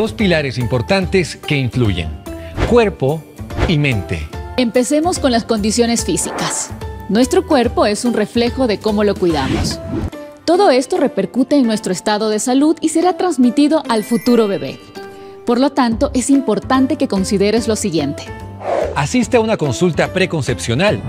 dos pilares importantes que influyen, cuerpo y mente. Empecemos con las condiciones físicas. Nuestro cuerpo es un reflejo de cómo lo cuidamos. Todo esto repercute en nuestro estado de salud y será transmitido al futuro bebé. Por lo tanto, es importante que consideres lo siguiente. Asiste a una consulta preconcepcional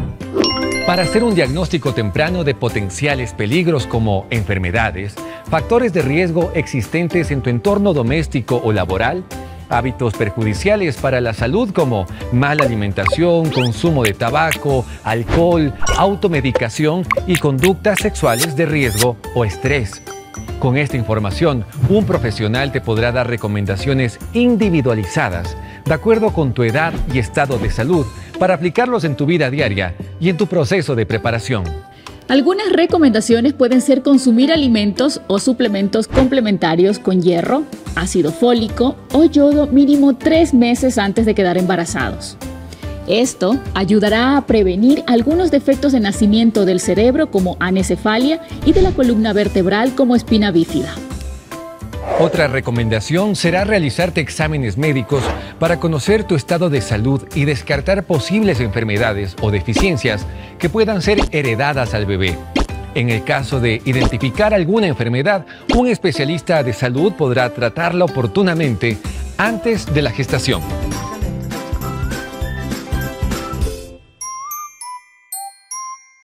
para hacer un diagnóstico temprano de potenciales peligros como enfermedades, factores de riesgo existentes en tu entorno doméstico o laboral, hábitos perjudiciales para la salud como mala alimentación, consumo de tabaco, alcohol, automedicación y conductas sexuales de riesgo o estrés. Con esta información, un profesional te podrá dar recomendaciones individualizadas de acuerdo con tu edad y estado de salud para aplicarlos en tu vida diaria y en tu proceso de preparación. Algunas recomendaciones pueden ser consumir alimentos o suplementos complementarios con hierro, ácido fólico o yodo mínimo tres meses antes de quedar embarazados. Esto ayudará a prevenir algunos defectos de nacimiento del cerebro como anencefalia y de la columna vertebral como espina bífida. Otra recomendación será realizarte exámenes médicos para conocer tu estado de salud y descartar posibles enfermedades o deficiencias que puedan ser heredadas al bebé. En el caso de identificar alguna enfermedad, un especialista de salud podrá tratarla oportunamente antes de la gestación.